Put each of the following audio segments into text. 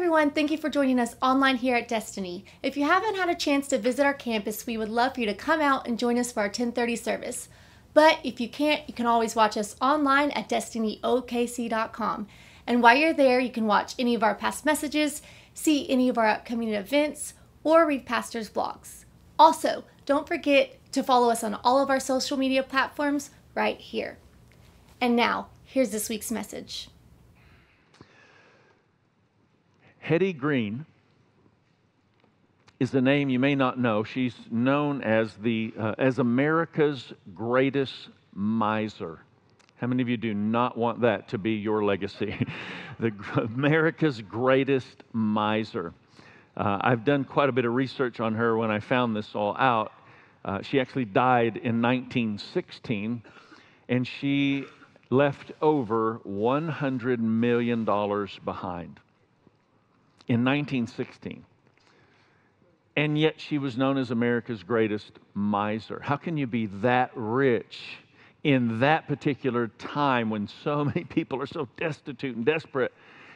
everyone. Thank you for joining us online here at Destiny. If you haven't had a chance to visit our campus, we would love for you to come out and join us for our 1030 service. But if you can't, you can always watch us online at destinyokc.com. And while you're there, you can watch any of our past messages, see any of our upcoming events, or read pastors' blogs. Also, don't forget to follow us on all of our social media platforms right here. And now, here's this week's message. Hetty Green is a name you may not know. She's known as, the, uh, as America's greatest miser. How many of you do not want that to be your legacy? the, America's greatest miser. Uh, I've done quite a bit of research on her when I found this all out. Uh, she actually died in 1916, and she left over $100 million behind in 1916. And yet she was known as America's greatest miser. How can you be that rich in that particular time when so many people are so destitute and desperate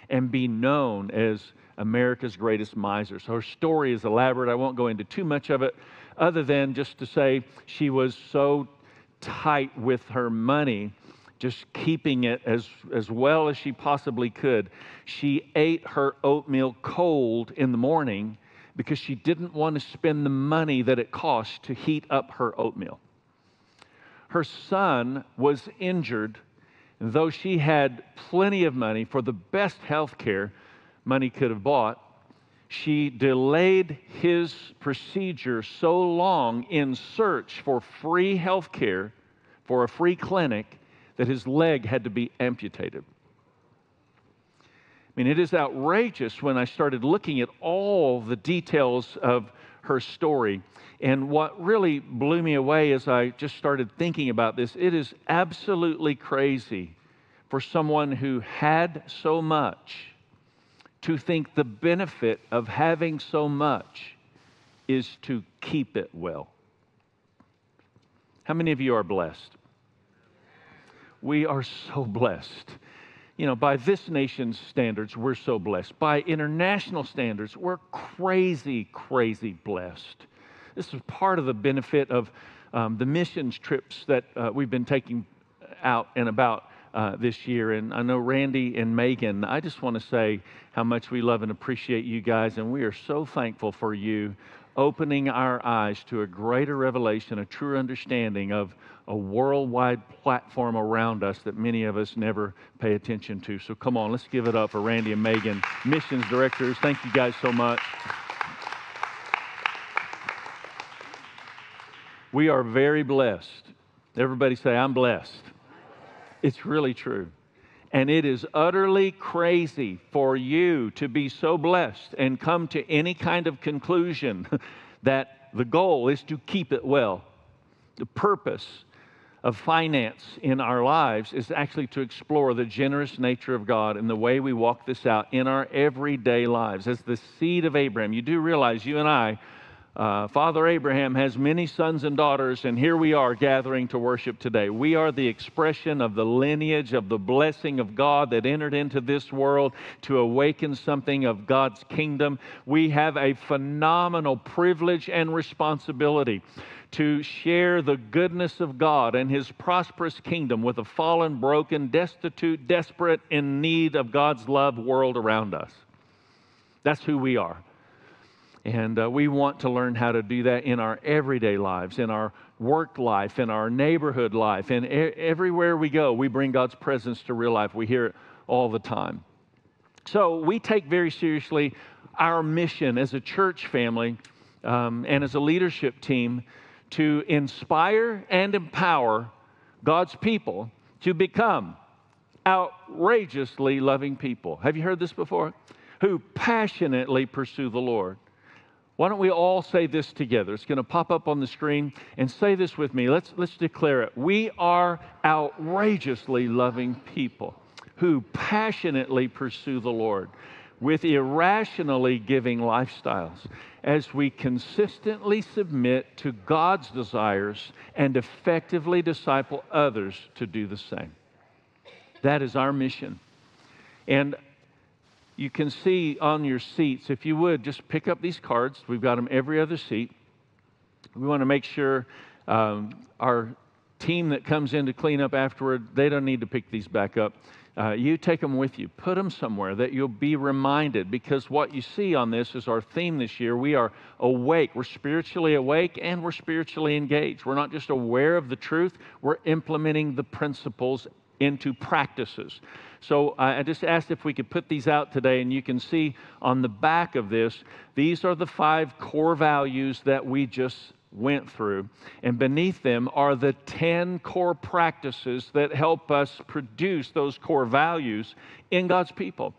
and be known as America's greatest miser? So her story is elaborate. I won't go into too much of it, other than just to say she was so tight with her money just keeping it as, as well as she possibly could. She ate her oatmeal cold in the morning because she didn't want to spend the money that it cost to heat up her oatmeal. Her son was injured, and though she had plenty of money for the best health care money could have bought, she delayed his procedure so long in search for free health care, for a free clinic, that his leg had to be amputated. I mean, it is outrageous when I started looking at all the details of her story. And what really blew me away as I just started thinking about this, it is absolutely crazy for someone who had so much to think the benefit of having so much is to keep it well. How many of you are blessed? We are so blessed. You know, by this nation's standards, we're so blessed. By international standards, we're crazy, crazy blessed. This is part of the benefit of um, the missions trips that uh, we've been taking out and about uh, this year. And I know Randy and Megan, I just want to say how much we love and appreciate you guys, and we are so thankful for you opening our eyes to a greater revelation, a truer understanding of a worldwide platform around us that many of us never pay attention to. So come on, let's give it up for Randy and Megan, missions directors. Thank you guys so much. We are very blessed. Everybody say, I'm blessed. It's really true. And it is utterly crazy for you to be so blessed and come to any kind of conclusion that the goal is to keep it well. The purpose of finance in our lives is actually to explore the generous nature of God and the way we walk this out in our everyday lives. As the seed of Abraham, you do realize you and I uh, Father Abraham has many sons and daughters, and here we are gathering to worship today. We are the expression of the lineage of the blessing of God that entered into this world to awaken something of God's kingdom. We have a phenomenal privilege and responsibility to share the goodness of God and His prosperous kingdom with a fallen, broken, destitute, desperate, in need of God's love world around us. That's who we are. And uh, we want to learn how to do that in our everyday lives, in our work life, in our neighborhood life, and e- everywhere we go, we bring God's presence to real life. We hear it all the time. So we take very seriously our mission as a church family um, and as a leadership team to inspire and empower God's people to become outrageously loving people. Have you heard this before? Who passionately pursue the Lord. Why don't we all say this together? It's going to pop up on the screen and say this with me. Let's, let's declare it. We are outrageously loving people who passionately pursue the Lord with irrationally giving lifestyles as we consistently submit to God's desires and effectively disciple others to do the same. That is our mission. And you can see on your seats, if you would, just pick up these cards. We've got them every other seat. We want to make sure um, our team that comes in to clean up afterward, they don't need to pick these back up. Uh, you take them with you, put them somewhere that you'll be reminded. Because what you see on this is our theme this year. We are awake, we're spiritually awake, and we're spiritually engaged. We're not just aware of the truth, we're implementing the principles into practices. So I just asked if we could put these out today, and you can see on the back of this, these are the five core values that we just went through. And beneath them are the 10 core practices that help us produce those core values in God's people.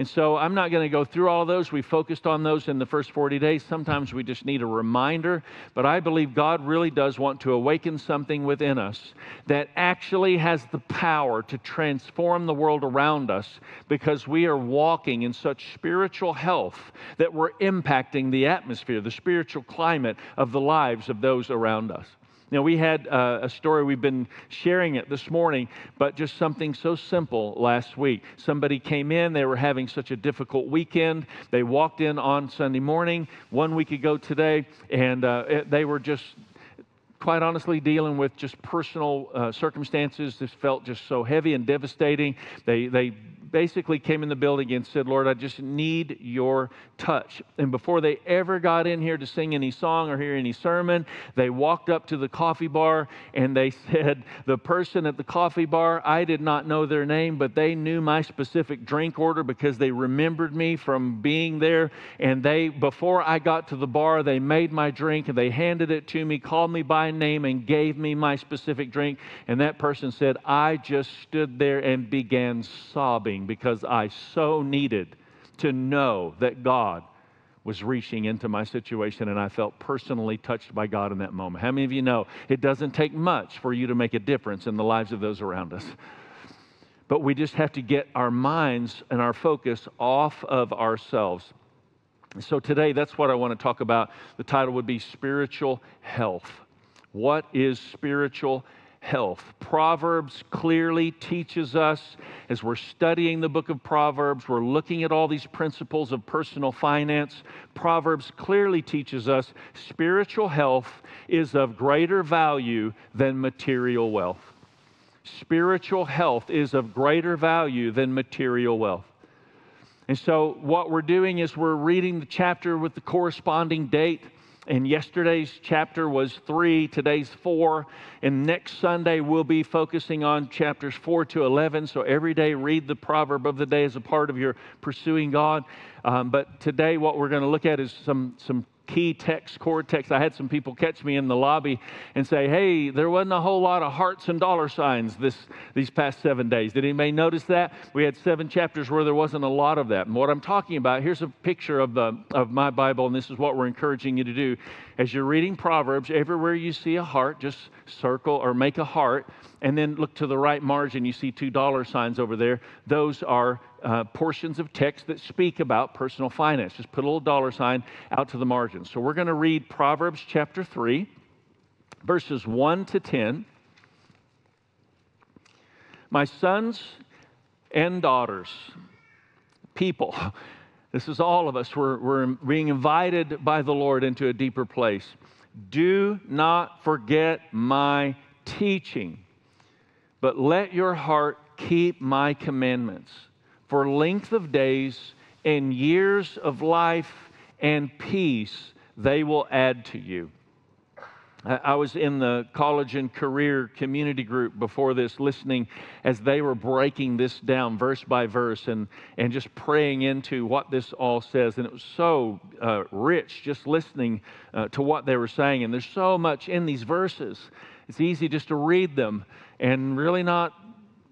And so I'm not going to go through all those. We focused on those in the first 40 days. Sometimes we just need a reminder. But I believe God really does want to awaken something within us that actually has the power to transform the world around us because we are walking in such spiritual health that we're impacting the atmosphere, the spiritual climate of the lives of those around us. Now, we had uh, a story, we've been sharing it this morning, but just something so simple last week. Somebody came in, they were having such a difficult weekend. They walked in on Sunday morning, one week ago today, and uh, it, they were just quite honestly dealing with just personal uh, circumstances. This felt just so heavy and devastating. They, they basically came in the building and said, Lord, I just need your touch. And before they ever got in here to sing any song or hear any sermon, they walked up to the coffee bar and they said, The person at the coffee bar, I did not know their name, but they knew my specific drink order because they remembered me from being there. And they, before I got to the bar, they made my drink and they handed it to me, called me by name, and gave me my specific drink. And that person said, I just stood there and began sobbing because I so needed to know that God was reaching into my situation and I felt personally touched by God in that moment. How many of you know it doesn't take much for you to make a difference in the lives of those around us? But we just have to get our minds and our focus off of ourselves. So today, that's what I want to talk about. The title would be Spiritual Health. What is spiritual health. Proverbs clearly teaches us as we're studying the book of Proverbs, we're looking at all these principles of personal finance. Proverbs clearly teaches us spiritual health is of greater value than material wealth. Spiritual health is of greater value than material wealth. And so, what we're doing is we're reading the chapter with the corresponding date and yesterday's chapter was three, today's four. And next Sunday, we'll be focusing on chapters four to 11. So every day, read the proverb of the day as a part of your pursuing God. Um, but today, what we're going to look at is some, some key text, core text. I had some people catch me in the lobby and say, hey, there wasn't a whole lot of hearts and dollar signs this, these past seven days. Did anybody notice that? We had seven chapters where there wasn't a lot of that. And what I'm talking about, here's a picture of, the, of my Bible, and this is what we're encouraging you to do. As you're reading Proverbs, everywhere you see a heart, just circle or make a heart, and then look to the right margin. You see two dollar signs over there. Those are uh, portions of text that speak about personal finance. Just put a little dollar sign out to the margin. So we're going to read Proverbs chapter 3, verses 1 to 10. My sons and daughters, people, this is all of us. We're, we're being invited by the Lord into a deeper place. Do not forget my teaching, but let your heart keep my commandments for length of days and years of life and peace they will add to you. I was in the college and career community group before this, listening as they were breaking this down verse by verse and, and just praying into what this all says. And it was so uh, rich just listening uh, to what they were saying. And there's so much in these verses. It's easy just to read them and really not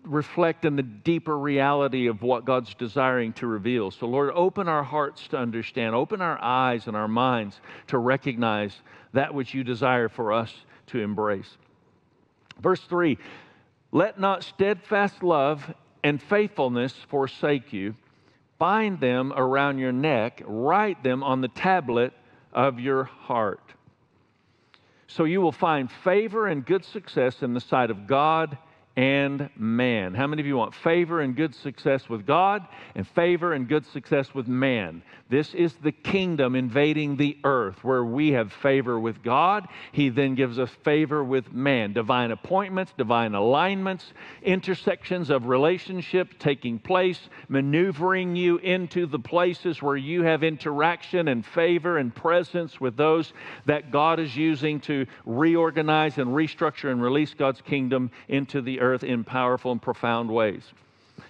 reflect in the deeper reality of what God's desiring to reveal. So, Lord, open our hearts to understand, open our eyes and our minds to recognize that which you desire for us to embrace. Verse 3 Let not steadfast love and faithfulness forsake you. Bind them around your neck, write them on the tablet of your heart. So you will find favor and good success in the sight of God and man. How many of you want favor and good success with God and favor and good success with man? This is the kingdom invading the earth where we have favor with God. He then gives us favor with man. Divine appointments, divine alignments, intersections of relationships taking place, maneuvering you into the places where you have interaction and favor and presence with those that God is using to reorganize and restructure and release God's kingdom into the earth in powerful and profound ways.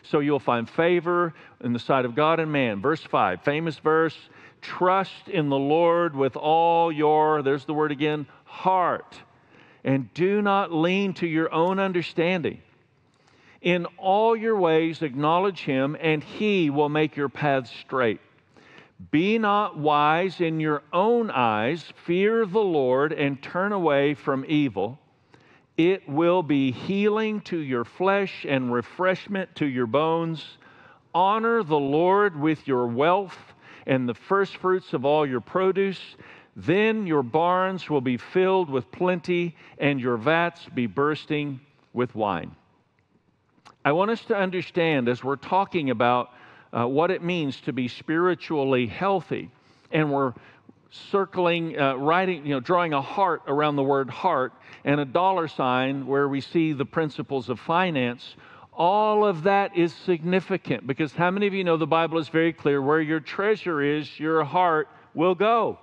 So you'll find favor in the sight of God and man. Verse 5, famous verse trust in the Lord with all your, there's the word again, heart, and do not lean to your own understanding. In all your ways, acknowledge him, and he will make your paths straight. Be not wise in your own eyes, fear the Lord, and turn away from evil. It will be healing to your flesh and refreshment to your bones. Honor the Lord with your wealth and the firstfruits of all your produce. Then your barns will be filled with plenty, and your vats be bursting with wine. I want us to understand as we're talking about uh, what it means to be spiritually healthy, and we're circling, uh, writing, you know, drawing a heart around the word heart and a dollar sign where we see the principles of finance. All of that is significant because how many of you know the Bible is very clear where your treasure is, your heart will go.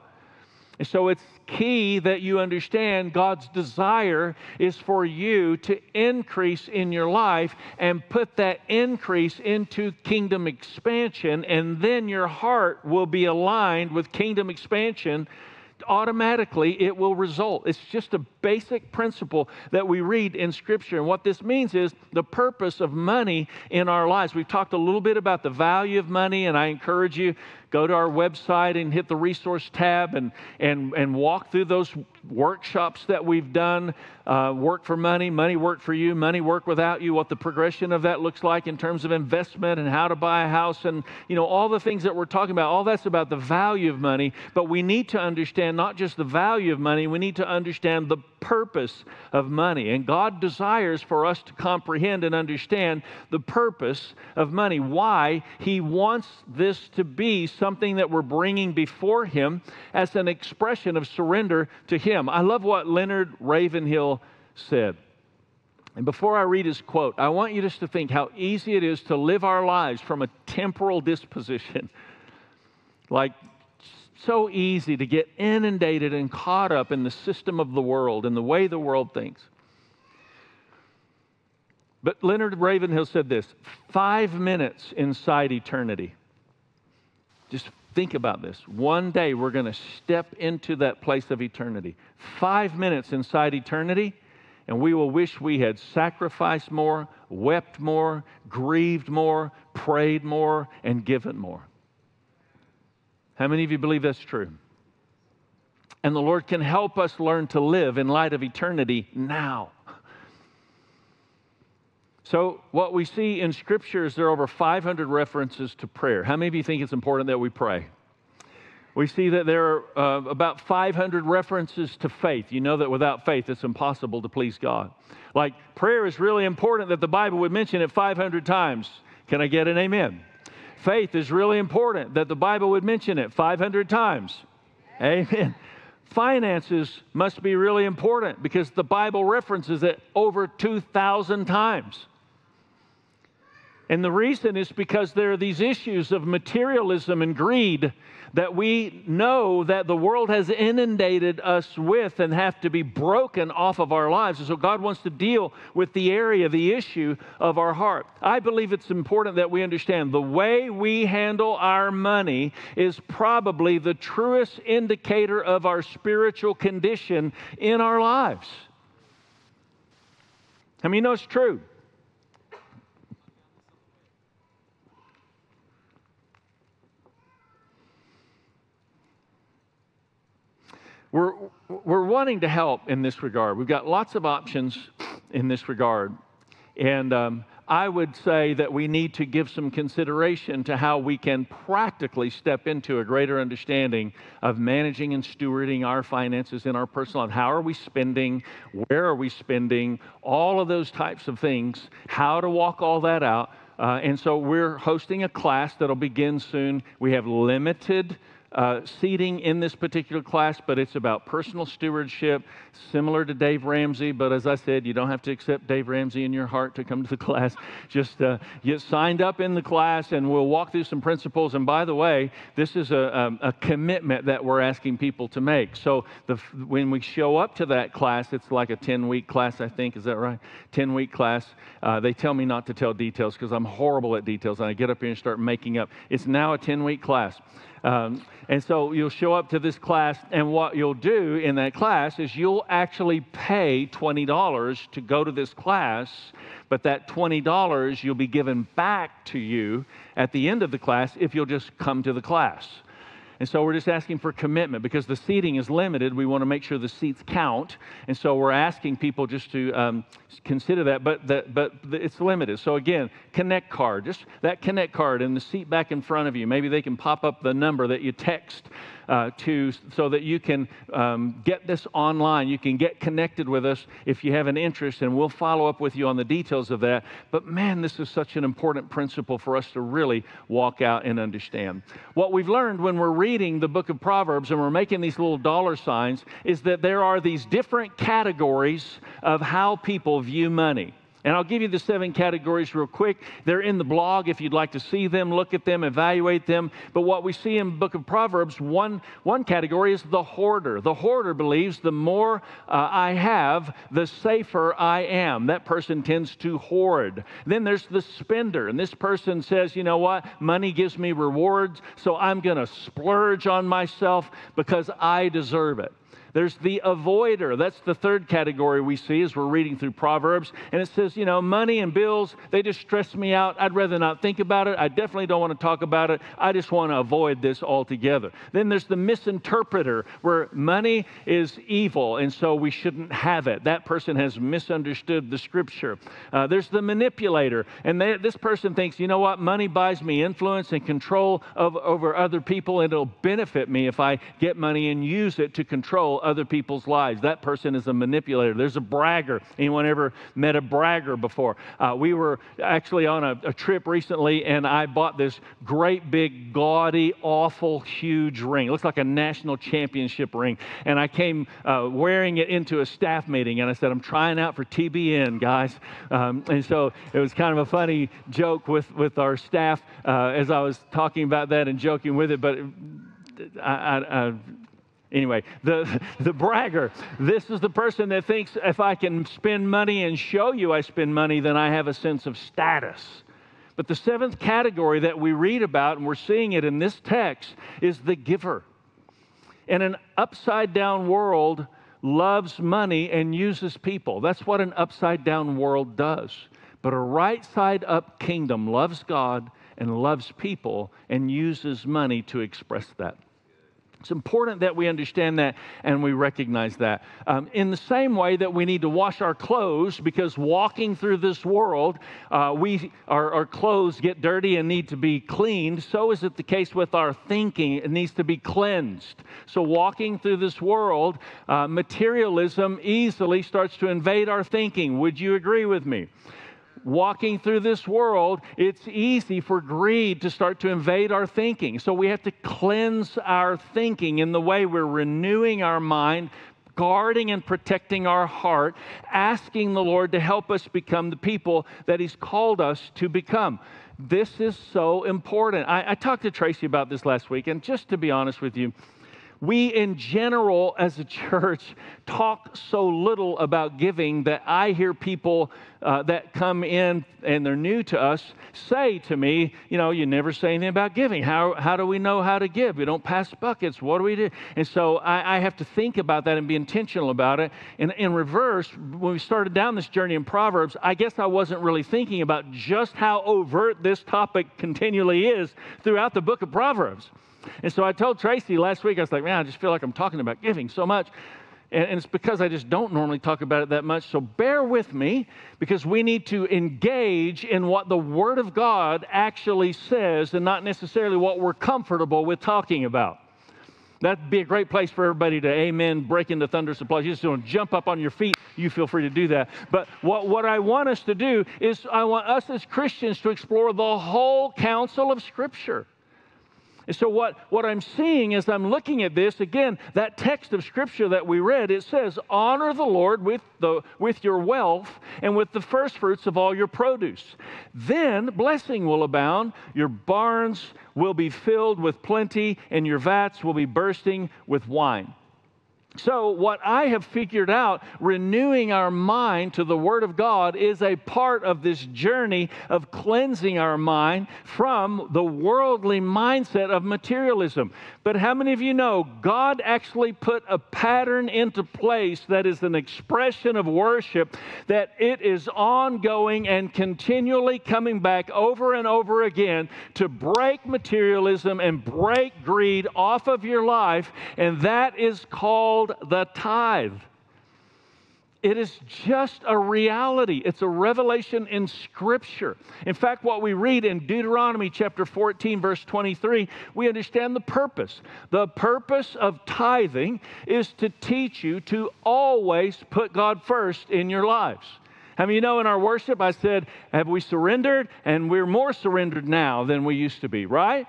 And so it's key that you understand God's desire is for you to increase in your life and put that increase into kingdom expansion, and then your heart will be aligned with kingdom expansion automatically it will result. It's just a basic principle that we read in Scripture. And what this means is the purpose of money in our lives. We've talked a little bit about the value of money, and I encourage you go to our website and hit the resource tab and, and, and walk through those workshops that we've done uh, work for money, money work for you, money work without you, what the progression of that looks like in terms of investment and how to buy a house and, you know, all the things that we're talking about. All that's about the value of money, but we need to understand not just the value of money, we need to understand the purpose of money. And God desires for us to comprehend and understand the purpose of money, why He wants this to be something that we're bringing before Him as an expression of surrender to Him. I love what Leonard Ravenhill said. And before I read his quote, I want you just to think how easy it is to live our lives from a temporal disposition. like so easy to get inundated and caught up in the system of the world and the way the world thinks. But Leonard Ravenhill said this five minutes inside eternity. Just think about this. One day we're going to step into that place of eternity. Five minutes inside eternity, and we will wish we had sacrificed more, wept more, grieved more, prayed more, and given more. How many of you believe that's true? And the Lord can help us learn to live in light of eternity now. So, what we see in Scripture is there are over 500 references to prayer. How many of you think it's important that we pray? We see that there are uh, about 500 references to faith. You know that without faith, it's impossible to please God. Like, prayer is really important that the Bible would mention it 500 times. Can I get an amen? Faith is really important that the Bible would mention it 500 times. Amen. Finances must be really important because the Bible references it over 2,000 times. And the reason is because there are these issues of materialism and greed that we know that the world has inundated us with and have to be broken off of our lives. And so God wants to deal with the area, the issue of our heart. I believe it's important that we understand the way we handle our money is probably the truest indicator of our spiritual condition in our lives. I mean, you know it's true. We're, we're wanting to help in this regard. We've got lots of options in this regard. And um, I would say that we need to give some consideration to how we can practically step into a greater understanding of managing and stewarding our finances in our personal life. How are we spending? Where are we spending? All of those types of things, how to walk all that out. Uh, and so we're hosting a class that'll begin soon. We have limited uh, seating in this particular class, but it's about personal stewardship, similar to Dave Ramsey. But as I said, you don't have to accept Dave Ramsey in your heart to come to the class. Just uh, get signed up in the class, and we'll walk through some principles. And by the way, this is a, a, a commitment that we're asking people to make. So the, when we show up to that class, it's like a 10 week class, I think. Is that right? 10 week class. Uh, they tell me not to tell details because I'm horrible at details, and I get up here and start making up. It's now a 10 week class. Um, and so you'll show up to this class, and what you'll do in that class is you'll actually pay $20 to go to this class, but that $20 you'll be given back to you at the end of the class if you'll just come to the class. And so we're just asking for commitment because the seating is limited. We want to make sure the seats count. And so we're asking people just to um, consider that, but, the, but it's limited. So again, Connect card, just that Connect card and the seat back in front of you. Maybe they can pop up the number that you text uh, to so that you can um, get this online. You can get connected with us if you have an interest, and we'll follow up with you on the details of that. But man, this is such an important principle for us to really walk out and understand. What we've learned when we're reading the book of Proverbs and we're making these little dollar signs is that there are these different categories of how people view money. And I'll give you the seven categories real quick. They're in the blog if you'd like to see them, look at them, evaluate them. But what we see in book of Proverbs, one, one category is the hoarder. The hoarder believes the more uh, I have, the safer I am. That person tends to hoard. Then there's the spender. And this person says, you know what? Money gives me rewards, so I'm going to splurge on myself because I deserve it. There's the avoider. That's the third category we see as we're reading through Proverbs. And it says, you know, money and bills, they just stress me out. I'd rather not think about it. I definitely don't want to talk about it. I just want to avoid this altogether. Then there's the misinterpreter, where money is evil, and so we shouldn't have it. That person has misunderstood the scripture. Uh, there's the manipulator, and they, this person thinks, you know what, money buys me influence and control of, over other people, and it'll benefit me if I get money and use it to control other people's lives. That person is a manipulator. There's a bragger. Anyone ever met a bragger before? Uh, we were actually on a, a trip recently, and I bought this great big, gaudy, awful, huge ring. It looks like a national championship ring. And I came uh, wearing it into a staff meeting, and I said, I'm trying out for TBN, guys. Um, and so it was kind of a funny joke with, with our staff uh, as I was talking about that and joking with it. But I, I, I Anyway, the, the bragger. This is the person that thinks if I can spend money and show you I spend money, then I have a sense of status. But the seventh category that we read about, and we're seeing it in this text, is the giver. And an upside down world loves money and uses people. That's what an upside down world does. But a right side up kingdom loves God and loves people and uses money to express that. It's important that we understand that and we recognize that. Um, in the same way that we need to wash our clothes, because walking through this world, uh, we, our, our, clothes get dirty and need to be cleaned, so is it the case with our thinking. It needs to be cleansed. So, walking through this world, uh, materialism easily starts to invade our thinking. Would you agree with me? Walking through this world, it's easy for greed to start to invade our thinking. So we have to cleanse our thinking in the way we're renewing our mind, guarding and protecting our heart, asking the Lord to help us become the people that He's called us to become. This is so important. I, I talked to Tracy about this last week, and just to be honest with you, we in general as a church talk so little about giving that I hear people uh, that come in and they're new to us say to me, you know, you never say anything about giving. How, how do we know how to give? We don't pass buckets. What do we do? And so I, I have to think about that and be intentional about it. And in reverse, when we started down this journey in Proverbs, I guess I wasn't really thinking about just how overt this topic continually is throughout the book of Proverbs. And so I told Tracy last week, I was like, man, I just feel like I'm talking about giving so much. and, it's because I just don't normally talk about it that much. So bear with me because we need to engage in what the Word of God actually says and not necessarily what we're comfortable with talking about. That'd be a great place for everybody to amen, break into thunderous applause. You just want to jump up on your feet, you feel free to do that. But what, what I want us to do is I want us as Christians to explore the whole counsel of Scripture. And so, what, what I'm seeing as I'm looking at this, again, that text of scripture that we read, it says, Honor the Lord with, the, with your wealth and with the firstfruits of all your produce. Then blessing will abound, your barns will be filled with plenty, and your vats will be bursting with wine. So, what I have figured out, renewing our mind to the Word of God is a part of this journey of cleansing our mind from the worldly mindset of materialism. But how many of you know God actually put a pattern into place that is an expression of worship, that it is ongoing and continually coming back over and over again to break materialism and break greed off of your life? And that is called called the tithe. It is just a reality. It's a revelation in Scripture. In fact, what we read in Deuteronomy chapter 14, verse 23, we understand the purpose. The purpose of tithing is to teach you to always put God first in your lives. How many you know in our worship I said, Have we surrendered? And we're more surrendered now than we used to be, right?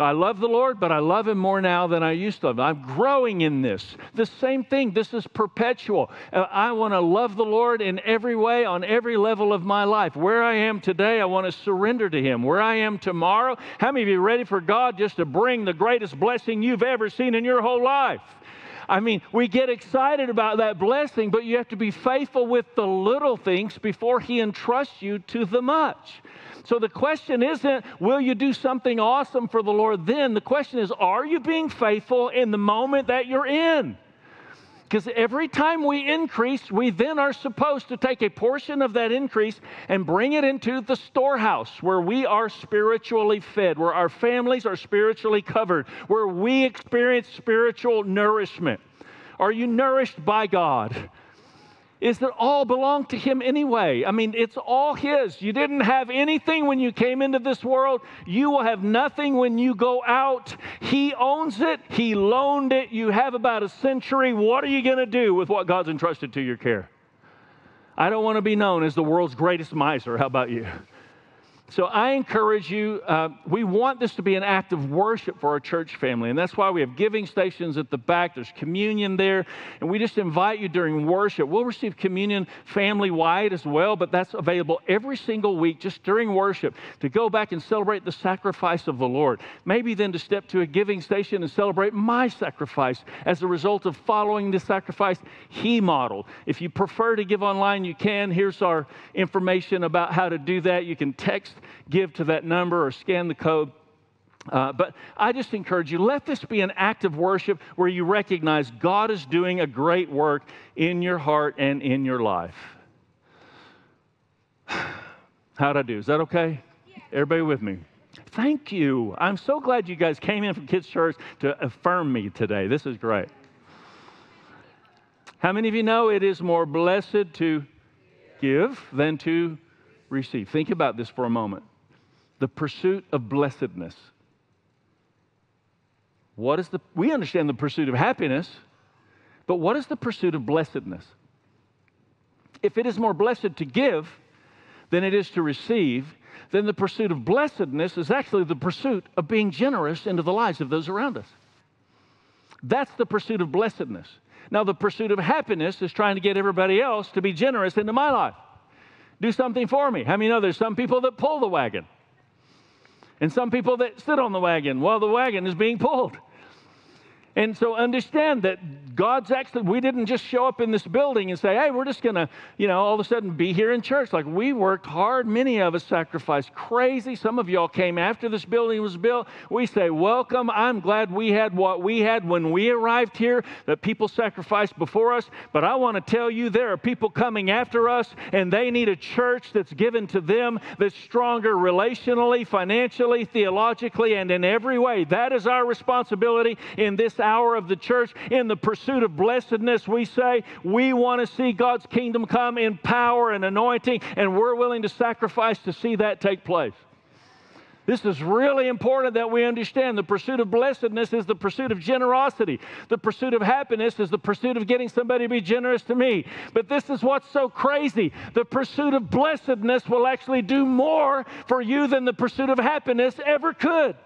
I love the Lord, but I love Him more now than I used to. I'm growing in this. The same thing, this is perpetual. Uh, I want to love the Lord in every way, on every level of my life. Where I am today, I want to surrender to Him. Where I am tomorrow, how many of you ready for God just to bring the greatest blessing you've ever seen in your whole life? I mean, we get excited about that blessing, but you have to be faithful with the little things before He entrusts you to the much. So the question isn't, will you do something awesome for the Lord then? The question is, are you being faithful in the moment that you're in? Because every time we increase, we then are supposed to take a portion of that increase and bring it into the storehouse where we are spiritually fed, where our families are spiritually covered, where we experience spiritual nourishment. Are you nourished by God? Is that all belong to Him anyway. I mean, it's all His. You didn't have anything when you came into this world. You will have nothing when you go out. He owns it, He loaned it. You have about a century. What are you going to do with what God's entrusted to your care? I don't want to be known as the world's greatest miser. How about you? So I encourage you, uh, we want this to be an act of worship for our church family. And that's why we have giving stations at the back. There's communion there. And we just invite you during worship. We'll receive communion family wide as well, but that's available every single week just during worship to go back and celebrate the sacrifice of the Lord. Maybe then to step to a giving station and celebrate my sacrifice as a result of following the sacrifice He modeled. If you prefer to give online, you can. Here's our information about how to do that. You can text give to that number or scan the code. Uh, but I just encourage you, let this be an act of worship where you recognize God is doing a great work in your heart and in your life. How'd I do? Is that okay? Yeah. Everybody with me? Thank you. I'm so glad you guys came in from Kids Church to affirm me today. This is great. How many of you know it is more blessed to give than to receive. Think about this for a moment. The pursuit of blessedness. What is the, we understand the pursuit of happiness, but what is the pursuit of blessedness? If it is more blessed to give than it is to receive, then the pursuit of blessedness is actually the pursuit of being generous into the lives of those around us. That's the pursuit of blessedness. Now, the pursuit of happiness is trying to get everybody else to be generous into my life do something for me. How many know there's some people that pull the wagon? And some people that sit on the wagon while the wagon is being pulled. And so understand that God's actually, we didn't just show up in this building and say, hey, we're just going to, you know, all of a sudden be here in church. Like we worked hard. Many of us sacrificed crazy. Some of y'all came after this building was built. We say, welcome. I'm glad we had what we had when we arrived here, that people sacrificed before us. But I want to tell you, there are people coming after us, and they need a church that's given to them that's stronger relationally, financially, theologically, and in every way. That is our responsibility in this hour of the church in the pursuit of blessedness, we say we want to see God's kingdom come in power and anointing, and we're willing to sacrifice to see that take place. This is really important that we understand. The pursuit of blessedness is the pursuit of generosity. The pursuit of happiness is the pursuit of getting somebody to be generous to me. But this is what's so crazy. The pursuit of blessedness will actually do more for you than the pursuit of happiness ever could.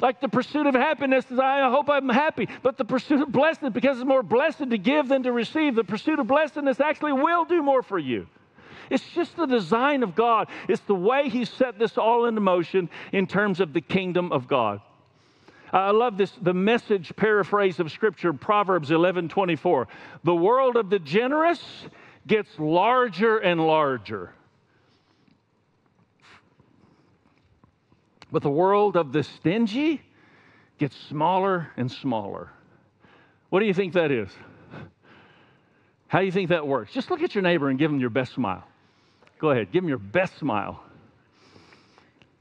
Like the pursuit of happiness is, I hope I'm happy. But the pursuit of blessedness, because it's more blessed to give than to receive, the pursuit of blessedness actually will do more for you. It's just the design of God. It's the way He set this all into motion in terms of the kingdom of God. I love this, the message paraphrase of Scripture, Proverbs 11 24. The world of the generous gets larger and larger. But the world of the stingy gets smaller and smaller. What do you think that is? How do you think that works? Just look at your neighbor and give him your best smile. Go ahead, give them your best smile.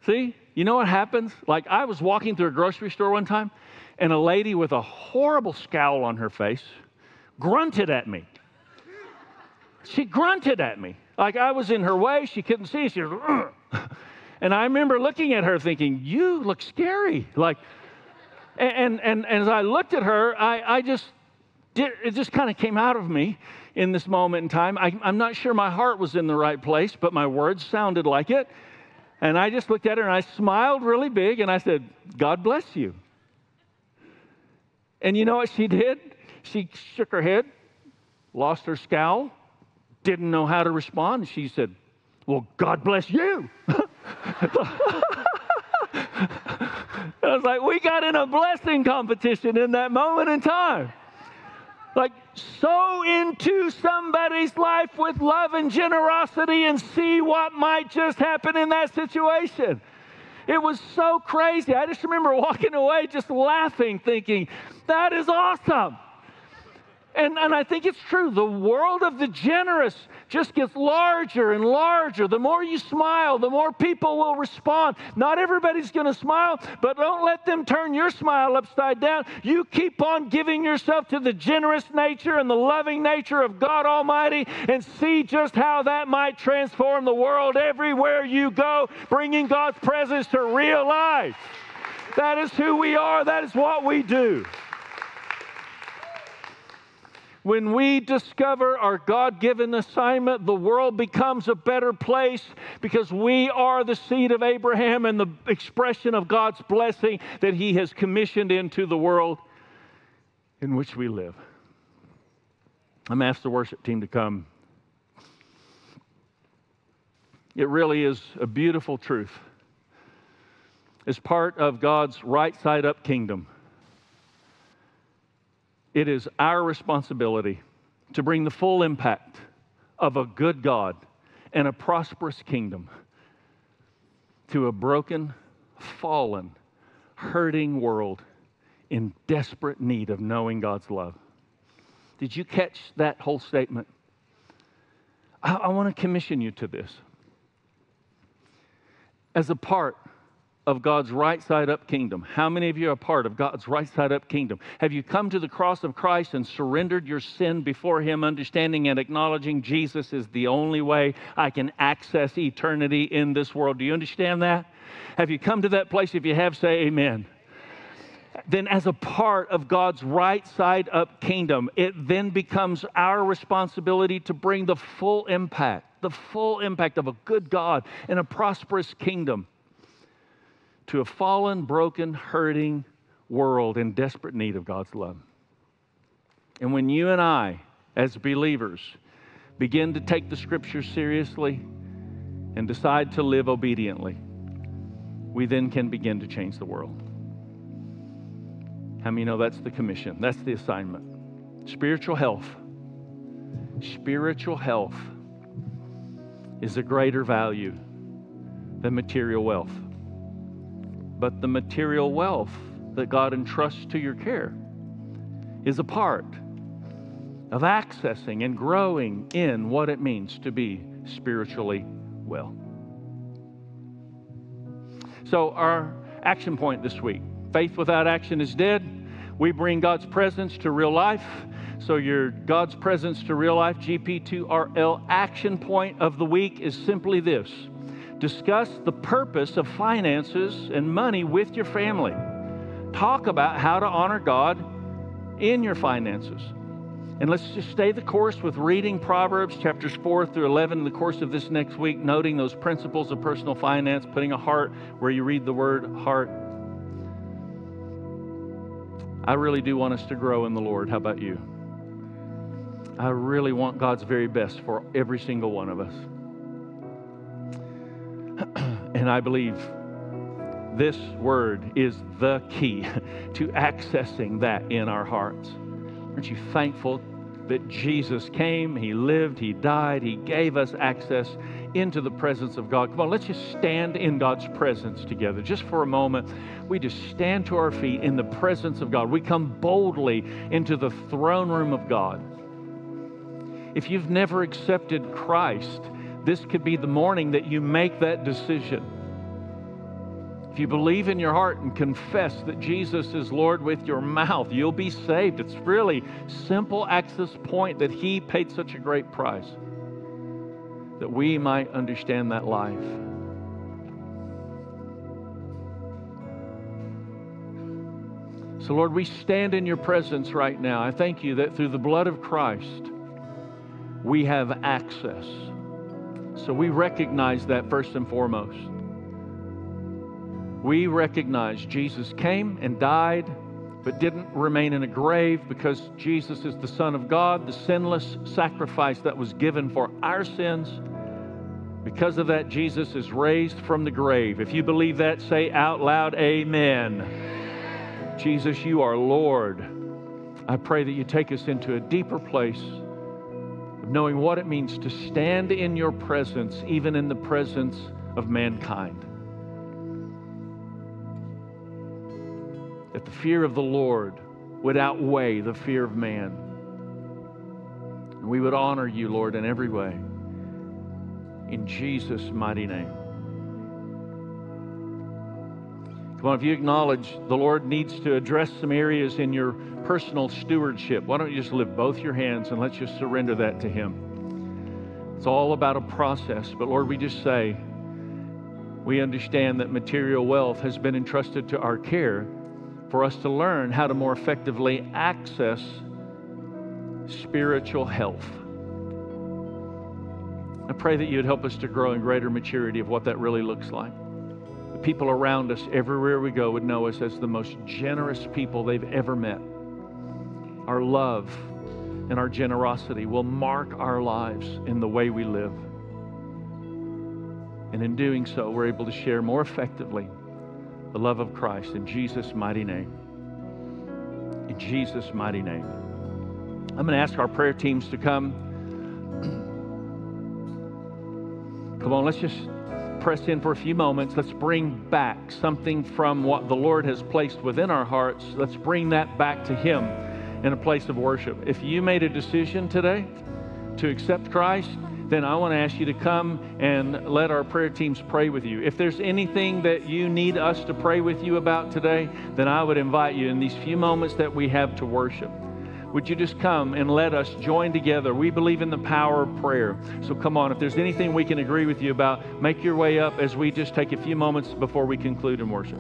See, you know what happens? Like, I was walking through a grocery store one time, and a lady with a horrible scowl on her face grunted at me. She grunted at me. Like I was in her way, she couldn't see. She was, and I remember looking at her thinking, You look scary. Like, and, and, and as I looked at her, I, I just did, it just kind of came out of me in this moment in time. I, I'm not sure my heart was in the right place, but my words sounded like it. And I just looked at her and I smiled really big and I said, God bless you. And you know what she did? She shook her head, lost her scowl, didn't know how to respond. She said, Well, God bless you. I was like, We got in a blessing competition in that moment in time. Like, sow into somebody's life with love and generosity and see what might just happen in that situation. It was so crazy. I just remember walking away just laughing, thinking, that is awesome. And, and I think it's true. The world of the generous just gets larger and larger. The more you smile, the more people will respond. Not everybody's going to smile, but don't let them turn your smile upside down. You keep on giving yourself to the generous nature and the loving nature of God Almighty and see just how that might transform the world everywhere you go, bringing God's presence to real life. That is who we are, that is what we do. When we discover our God given assignment, the world becomes a better place because we are the seed of Abraham and the expression of God's blessing that He has commissioned into the world in which we live. I'm asked the worship team to come. It really is a beautiful truth. As part of God's right side up kingdom, it is our responsibility to bring the full impact of a good God and a prosperous kingdom to a broken, fallen, hurting world in desperate need of knowing God's love. Did you catch that whole statement? I, I want to commission you to this. As a part of God's right side up kingdom? How many of you are part of God's right side up kingdom? Have you come to the cross of Christ and surrendered your sin before Him, understanding and acknowledging Jesus is the only way I can access eternity in this world? Do you understand that? Have you come to that place? If you have, say amen then as a part of God's right side up kingdom, it then becomes our responsibility to bring the full impact, the full impact of a good God and a prosperous kingdom to a fallen, broken, hurting world in desperate need of God's love. And when you and I, as believers, begin to take the scriptures seriously and decide to live obediently, we then can begin to change the world. How many know that's the commission? That's the assignment. Spiritual health. Spiritual health is a greater value than material wealth but the material wealth that God entrusts to your care is a part of accessing and growing in what it means to be spiritually well. So, our action point this week faith without action is dead. We bring God's presence to real life. So, your God's presence to real life GP2RL action point of the week is simply this discuss the purpose of finances and money with your family. Talk about how to honor God in your finances. And let's just stay the course with reading Proverbs chapters 4 through 11 in the course of this next week, noting those principles of personal finance, putting a heart where you read the word heart. I really do want us to grow in the Lord. How about you? I really want God's very best for every single one of us. And I believe this word is the key to accessing that in our hearts. Aren't you thankful that Jesus came, He lived, He died, He gave us access into the presence of God? Come on, let's just stand in God's presence together. Just for a moment, we just stand to our feet in the presence of God. We come boldly into the throne room of God. If you've never accepted Christ, this could be the morning that you make that decision. If you believe in your heart and confess that Jesus is Lord with your mouth, you'll be saved. It's really simple access point that He paid such a great price that we might understand that life. So, Lord, we stand in your presence right now. I thank you that through the blood of Christ, we have access. So we recognize that first and foremost. We recognize Jesus came and died, but didn't remain in a grave because Jesus is the Son of God, the sinless sacrifice that was given for our sins. Because of that, Jesus is raised from the grave. If you believe that, say out loud, Amen. Jesus, you are Lord. I pray that you take us into a deeper place knowing what it means to stand in your presence, even in the presence of mankind. That the fear of the Lord would outweigh the fear of man. And we would honor you, Lord, in every way. In Jesus' mighty name. Come on, if you acknowledge the Lord needs to address some areas in your personal stewardship, why don't you just lift both your hands and let's just surrender that to Him? It's all about a process, but Lord, we just say, we understand that material wealth has been entrusted to our care for us to learn how to more effectively access spiritual health. I pray that you would help us to grow in greater maturity of what that really looks like. People around us, everywhere we go, would know us as the most generous people they've ever met our love and our generosity will mark our lives in the way we live. And in doing so, we're able to share more effectively the love of Christ in Jesus' mighty name. In Jesus' mighty name. I'm going to ask our prayer teams to come. Come on, let's just press in for a few moments. Let's bring back something from what the Lord has placed within our hearts. Let's bring that back to Him in a place of worship. If you made a decision today to accept Christ, then I want to ask you to come and let our prayer teams pray with you. If there's anything that you need us to pray with you about today, then I would invite you in these few moments that we have to worship. Would you just come and let us join together? We believe in the power of prayer. So come on, if there's anything we can agree with you about, make your way up as we just take a few moments before we conclude in worship.